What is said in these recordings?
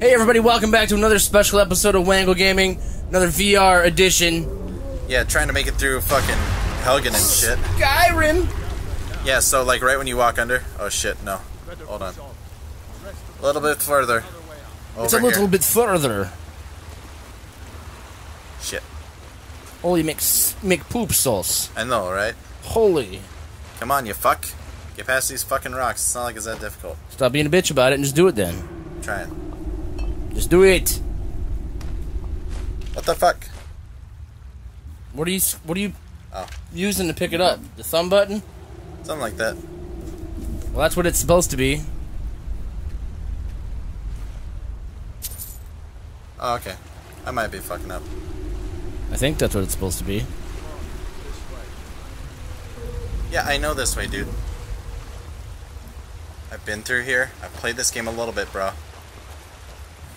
Hey everybody, welcome back to another special episode of Wangle Gaming, another VR edition. Yeah, trying to make it through fucking Helgen and shit. Skyrim! Yeah, so like right when you walk under. Oh shit, no. Hold on. A little bit further. Over It's a little here. bit further. Shit. Holy mix, McPoop sauce. I know, right? Holy. Come on, you fuck. Get past these fucking rocks. It's not like it's that difficult. Stop being a bitch about it and just do it then. Trying. Just do it. What the fuck? What are you, what are you Oh. using to pick it up? The thumb button? Something like that. Well, that's what it's supposed to be. Oh, okay. I might be fucking up. I think that's what it's supposed to be. Yeah, I know this way, dude. I've been through here. I've played this game a little bit, bro.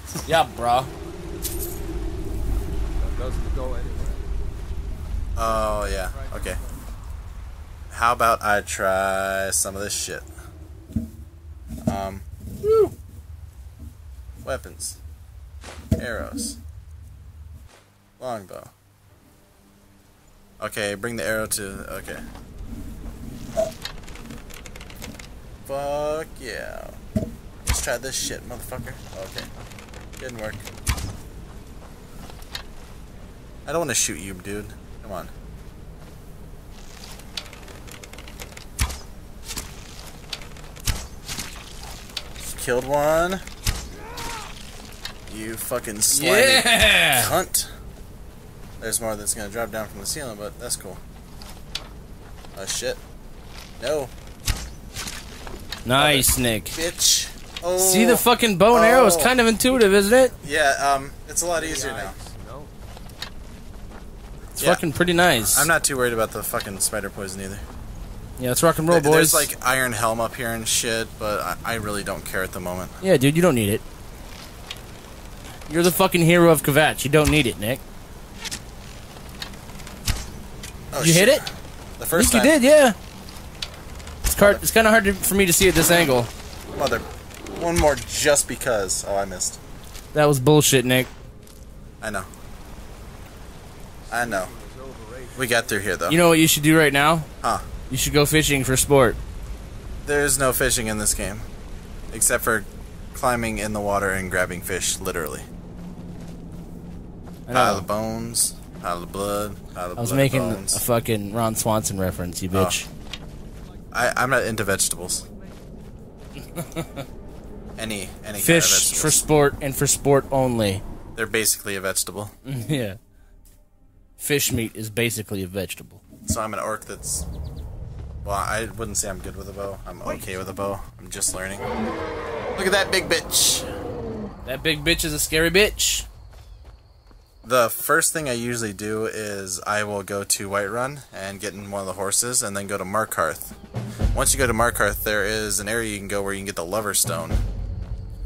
Yeah, bro. doesn't go anywhere. Oh, yeah. Okay. How about I try some of this shit? Um. Woo. Weapons. Arrows. Longbow. Okay, bring the arrow to. Okay. Fuck yeah. Let's try this shit, motherfucker. Okay. Didn't work. I don't want to shoot you, dude. Come on. Killed one. You fucking slimy Yeah! cunt. There's more that's gonna drop down from the ceiling, but that's cool. Oh shit. No, Nice, Nick. bitch. Oh. See the fucking bow and arrow is Oh. kind of intuitive, isn't it? Yeah, um, it's a lot easier now. No. It's Yeah. fucking pretty nice. I'm not too worried about the fucking spider poison either. Yeah, let's rock and roll, There- boys. There's like iron helm up here and shit, but I, I really don't care at the moment. Yeah, dude, you don't need it. You're the fucking hero of Kvatch. You don't need it, Nick. Oh, Did you hit it? The I first think you did, yeah. It's, car- it's kind of hard to, for me to see at this angle. Mother. One more just because. Oh, I missed. That was bullshit, Nick. I know. I know. We got through here though. You know what you should do right now? Huh. You should go fishing for sport. There's no fishing in this game, except for climbing in the water and grabbing fish, literally. I Pile know. of the bones, pile of the blood, pile of. I was making bones. a fucking Ron Swanson reference, you oh. bitch. I, I'm not into vegetables. any any kind of Fish for sport and for sport only. They're basically a vegetable. yeah. Fish meat is basically a vegetable. So I'm an orc that's. Well, I wouldn't say I'm good with a bow. I'm okay with a bow. I'm just learning. Look at that big bitch. That big bitch is a scary bitch. The first thing I usually do is I will go to Whiterun and get in one of the horses, and then go to Markarth. Once you go to Markarth, there is an area you can go where you can get the Lover Stone.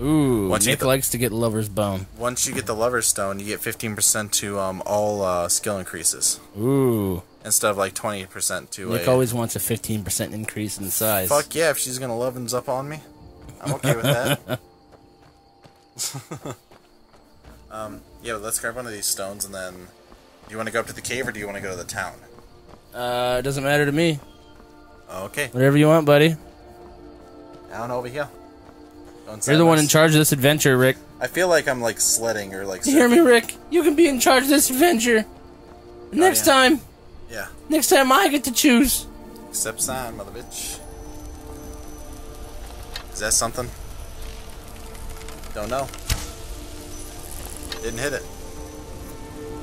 Ooh, Once Nick the- likes to get lover's bone. Once you get the Lover Stone, you get 15% to um, all uh, skill increases Ooh, instead of like 20% to Nick a. always wants a 15% increase in size. Fuck yeah! If she's gonna lovin's up on me, I'm okay with that. um, yeah, let's grab one of these stones and then. Do you want to go up to the cave or do you want to go to the town? Uh, it doesn't matter to me. Okay, Whatever you want, buddy. down over here. You're the one in charge of this adventure, Rick. I feel like I'm like sledding or like. You hear me, Rick? You can be in charge of this adventure. Oh, next Oh, yeah. time, Yeah. next time I get to choose. Step sign, mother bitch. Is that something? Don't know. Didn't hit it.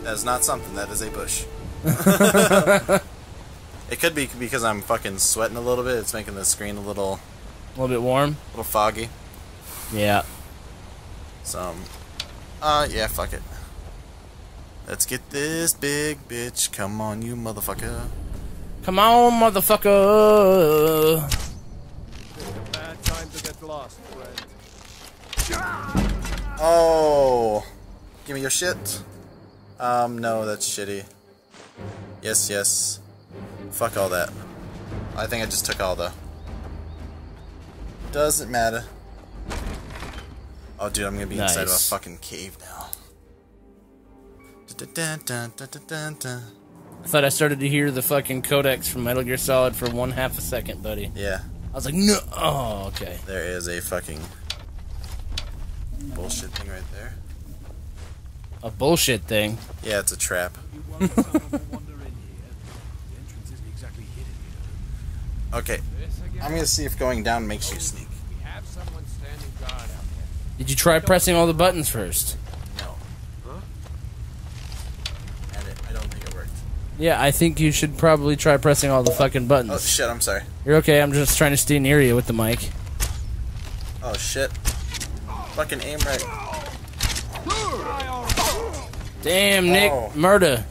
That is not something. That is a bush. it could be because I'm fucking sweating a little bit. It's making the screen a little, A little bit warm. A little foggy. Yeah. So, um, uh, yeah, fuck it. Let's get this big bitch. Come on, you motherfucker. Come on, motherfucker. Bad time to get lost, friend. Oh, give me your shit. Um, no, that's shitty. Yes, yes. Fuck all that. I think I just took all the. Doesn't matter. Oh, dude, I'm gonna be inside of a fucking cave now. Dun-dun-dun-dun-dun-dun-dun. I thought I started to hear the fucking codec from Metal Gear Solid for one half a second, buddy. Yeah, I was like, no. Oh, okay. there is a fucking bullshit thing right there. A bullshit thing. Yeah, it's a trap. You won't wander in here. The entrance isn't exactly hidden, you know. Okay, I'm gonna see if going down makes you sneak. Did you try pressing all the buttons first? No. Huh? And it, I don't think it worked. Yeah, I think you should probably try pressing all the fucking buttons. Oh shit, I'm sorry. You're okay. I'm just trying to stay near you with the mic. Oh shit. Fucking aim right. Damn, Nick, Oh. murder,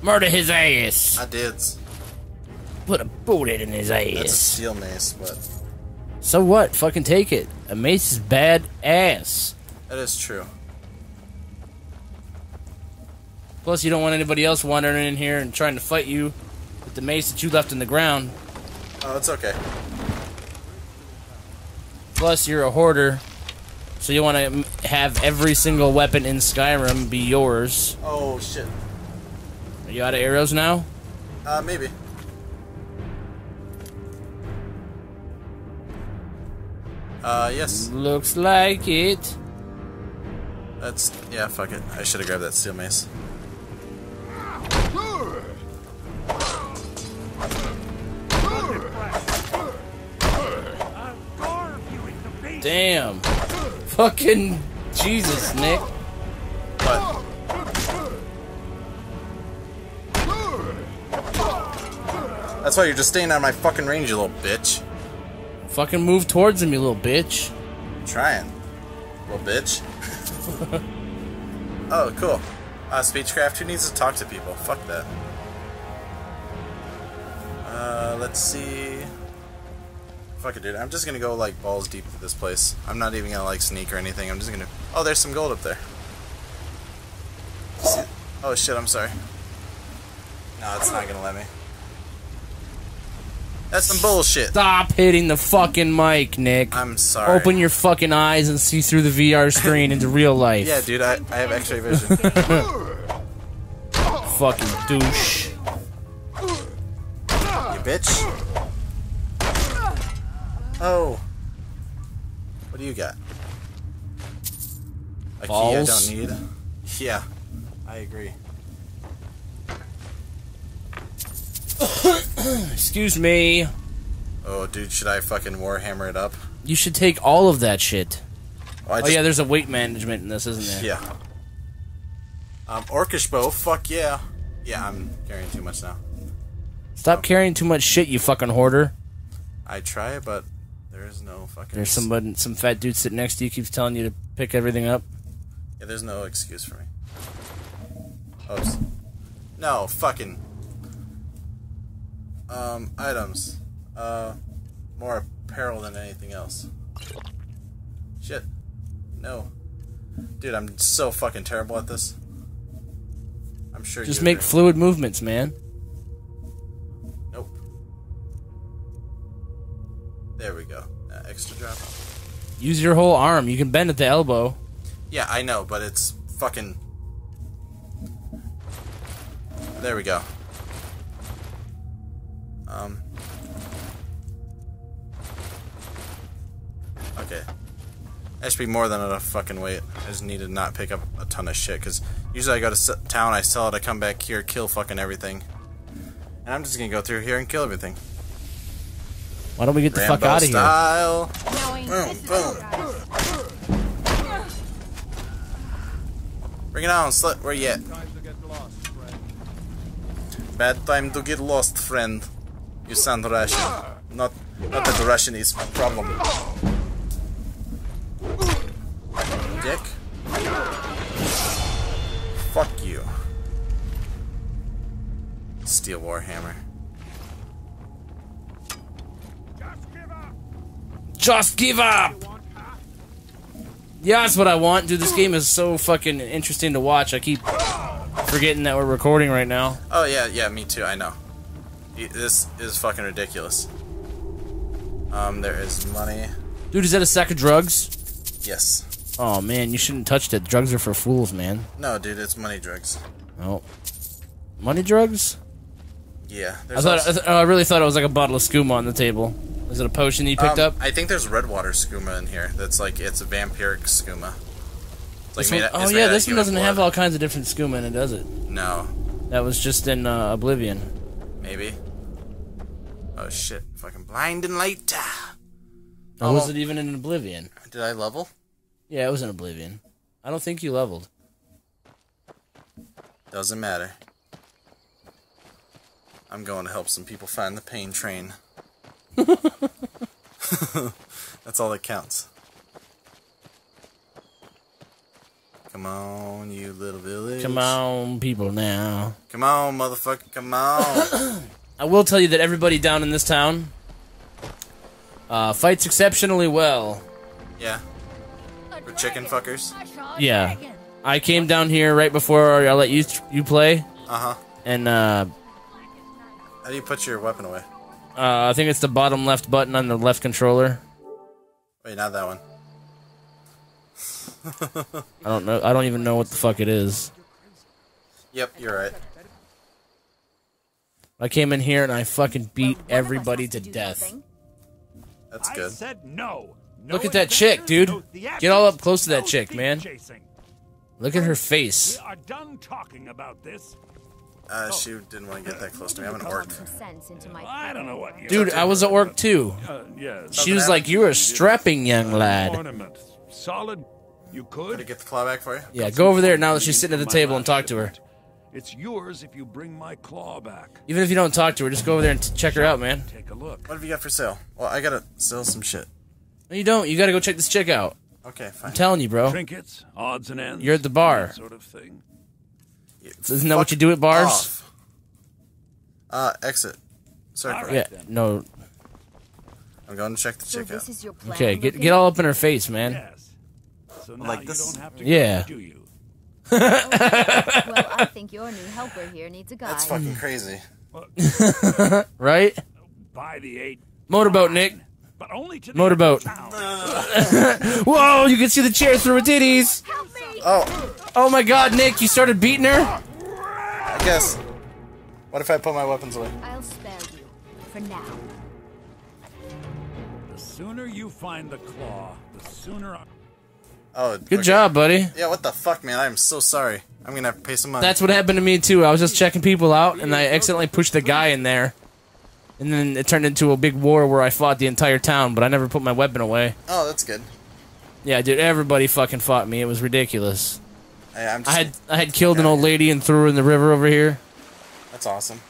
murder his ass. I did. Put a bullet in his ass. That's a steel mace, but So what? Fucking take it. A mace is bad ass. that is true. Plus, you don't want anybody else wandering in here and trying to fight you with the mace that you left in the ground. Oh, it's okay. Plus, you're a hoarder, so you want to have every single weapon in Skyrim be yours. Oh shit. Are you out of arrows now? Uh, maybe. Uh, yes. Looks like it. That's yeah. Fuck it. I should have grabbed that steel mace. I'll carve you into pieces. Damn. Fucking Jesus, Nick. But that's why you're just staying out of my fucking range, you little bitch. Fucking move towards him, you little bitch. trying, little bitch. oh, cool. Uh, Speechcraft. Who needs to talk to people? Fuck that. Uh, let's see. Fuck it, dude. I'm just gonna go like balls deep to this place. I'm not even gonna like sneak or anything. I'm just gonna. Oh, there's some gold up there. Oh shit, I'm sorry. No, it's not gonna let me. That's some bullshit. Stop hitting the fucking mic, Nick. I'm sorry. Open your fucking eyes and see through the VR screen into real life. Yeah, dude, I, I have X-ray vision. Fucking douche. you bitch. Oh. What do you got? A Balls? key I don't need. Yeah, I agree. Excuse me. Oh, dude, should I fucking warhammer it up? You should take all of that shit. I Oh yeah, there's a weight management in this, isn't there? yeah. Um, orcish bow. Fuck yeah. Yeah, I'm carrying too much now. Stop carrying too much shit, you fucking hoarder. I try, but there is no fucking. There's somebody, some fat dude sitting next to you keeps telling you to pick everything up. Yeah, there's no excuse for me. Oops. No, fucking. Um, items. Uh, more apparel than anything else. Shit. No. Dude, I'm so fucking terrible at this. I'm sure Just make agree. fluid movements, man. Nope. There we go. Uh, extra drop. Use your whole arm. You can bend at the elbow. Yeah, I know, but it's fucking. There we go. Um. Okay. That should be more than enough fucking weight. I just need to not pick up a ton of shit, because usually I go to s- town, I sell it, I come back here, kill fucking everything. And I'm just gonna go through here and kill everything. Why don't we get the Rambo fuck out of here? style. Boom, boom. Bring it on, slut. Where you at? Time to get lost, friend. Bad time to get lost, friend. You sound Russian. Not, not that Russian is a problem. Dick. Fuck you. Steel Warhammer. Just give up. Just give up. You want half? Yeah, that's what I want. Dude, this game is so fucking interesting to watch. I keep forgetting that we're recording right now. Oh yeah, yeah, me too. I know. This is fucking ridiculous. Um, there is money. Dude, is that a sack of drugs? Yes. Oh man, you shouldn't touch that. Drugs are for fools, man. No, dude, it's money drugs. Oh, money drugs? Yeah. I thought. also- I, th- oh, I really thought it was like a bottle of skooma on the table. Is it a potion you picked um, up? I think there's red water skooma in here. That's like it's a vampiric skooma. It's like one- oh yeah, this one doesn't have all kinds of different skooma in it, does it? No, That was just in uh, Oblivion. Maybe. Oh shit! Fucking blinding light. Or oh, was Oh. it even in Oblivion? Did I level? Yeah, it was in Oblivion. I don't think you leveled. Doesn't matter. I'm going to help some people find the pain train. That's all that counts. Come on, you little village. Come on, people now. Come on, motherfucker. Come on. I will tell you that everybody down in this town uh, fights exceptionally well. yeah. For chicken fuckers? Yeah. I came down here right before I let you you play, Uh huh. and uh, How do you put your weapon away? uh, I think it's the bottom left button on the left controller. Wait, not that one. I don't know. I don't even know what the fuck it is. Yep, you're right. I came in here and I fucking beat everybody to death. That's good. I good. said no. No Look at that chick, dude. no Get all up close to that no chick, man. chasing. Look at her face. We are done talking about this. Uh, she didn't want to get that close to me. I'm an orc. I don't know what you. Dude, I was at work too. Uh, yes. She was like, "You're a strapping young lad." Ornament. Solid. You Did could. I get the claw back for you? Yeah, go over there now that she's sitting at the table and talk to her. It's yours if you bring my claw back. Even if you don't talk to her, just go over there and t- check her out, man. Take a look. What have you got for sale? Well, I gotta sell some shit. No, you don't. You gotta go check this chick out. Okay, fine. I'm telling you, bro. Trinkets, odds and ends. You're at the bar. that sort of thing. Isn't that what you do at bars? Off. Uh, exit. Sorry. All right. Yeah. then. No. I'm going to check the So chick this out. is your plan. Okay. Get get all up in her face, man. Yes. So now Like you this? don't have to Yeah. go, do you? Oh, well, I think your new helper here needs a guide. That's fucking crazy. Right? By the eight, Motorboat, Nick. but only to Motorboat. Whoa! You can see the chair through her titties. Oh, Oh my God, Nick! You started beating her. I guess. What if I put my weapons away? I'll spare you for now. The sooner you find the claw, the sooner. I- Oh, Good okay. job, buddy. Yeah, what the fuck, man? I'm so sorry. I'm gonna have to pay some money. That's what happened to me too. I was just checking people out, and I accidentally pushed the guy in there, and then it turned into a big war where I fought the entire town. But I never put my weapon away. oh, that's good. Yeah, dude. Everybody fucking fought me. It was ridiculous. Hey, I'm I had I had killed an old lady and threw her in the river over here. That's awesome.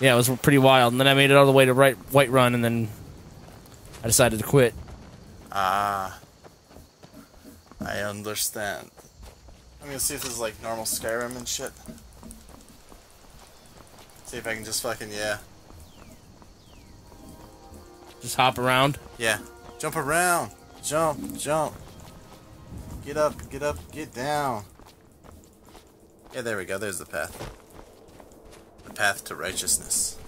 Yeah, it was pretty wild. And then I made it all the way to right Whiterun, and then I decided to quit. Ah, I understand. I'm gonna see if this is like normal Skyrim and shit. See if I can just fucking yeah, Just hop around. yeah, jump around, jump, jump, get up, get up, get down. Yeah, there we go. There's the path. The path to righteousness.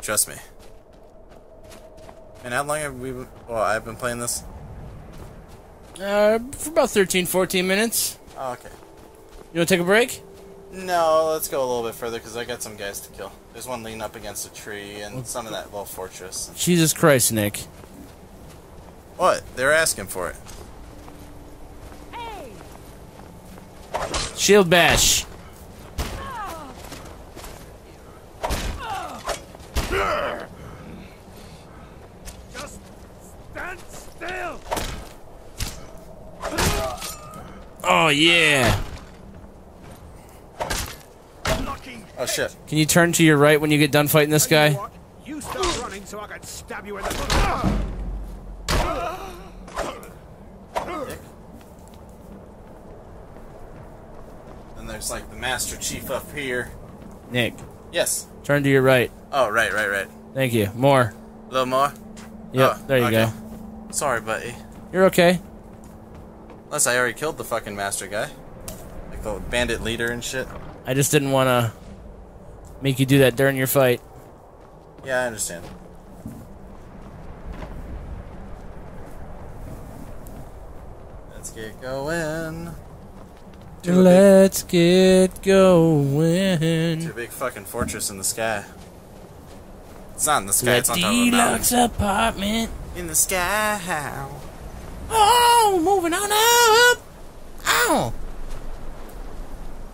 Trust me. And how long have we? Been, well, I've been playing this. Uh, for about 13, 14 minutes. Oh, okay. You want to take a break? No, let's go a little bit further because I got some guys to kill. There's one leaning up against a tree and some in that little fortress. Jesus Christ, Nick. What? They're asking for it. Shield bash. Just Oh yeah. Oh shit. Can you turn to your right when you get done fighting this guy? What? You start running so I can stab you in the. And there's like the Master Chief up here. Nick, Yes. turn to your right. Oh, right, right, right. Thank you. More. A little more? Yeah, Oh, there you okay. go. Sorry, buddy. You're okay. Unless I already killed the fucking Master guy. Like the bandit leader and shit. I just didn't want to make you do that during your fight. Yeah, I understand. Let's get going. Let's get going. To a big fucking fortress in the sky. It's not in the sky, The it's on top of a deluxe mountain. apartment. In the sky. Oh, moving on up. Ow.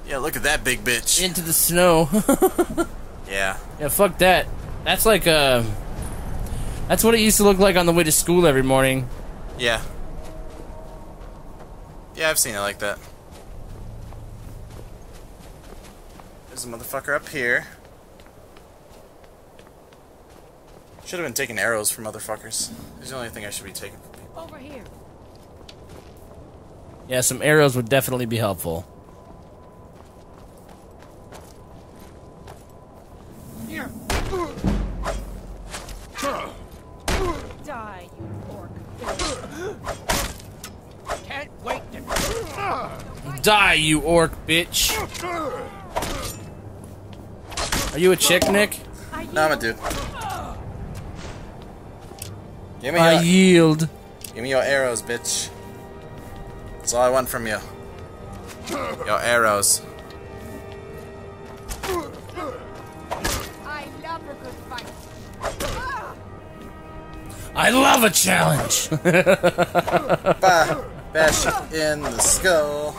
Yeah, look at that big bitch. Into the snow. Yeah. yeah, fuck that. That's like uh That's what it used to look like on the way to school every morning. Yeah. Yeah, I've seen it like that. There's a motherfucker up here. Should have been taking arrows from motherfuckers. There's the only thing I should be taking from people. Over here. Yeah, some arrows would definitely be helpful. Die, you orc. Can't wait to. Die, you orc bitch. Are you a chick, Nick? I No, I'm a dude. Give me, I your, yield. give me your arrows, bitch. That's all I want from you. Your arrows. I love a good fight. I love a challenge. Bah, bash it in the skull.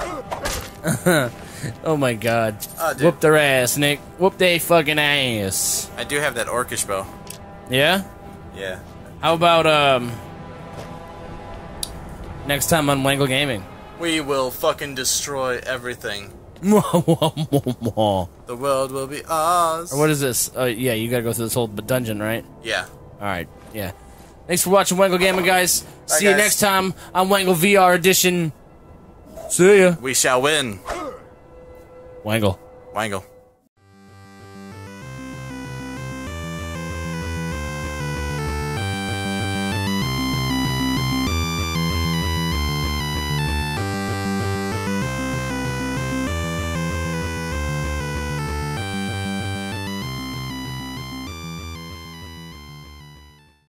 oh my god. Oh, dude. Whoop their ass, Nick. Whoop they fucking ass. I do have that orcish bow. Yeah? Yeah. How about um next time on Wangle Gaming? We will fucking destroy everything. The world will be ours. What is this? Oh yeah, you gotta go through this whole dungeon, right? Yeah. Alright, yeah. Thanks for watching Wangle Gaming, guys. See you guys. next time on Wangle VR Edition. See ya. We shall win. Wangle. Wangle.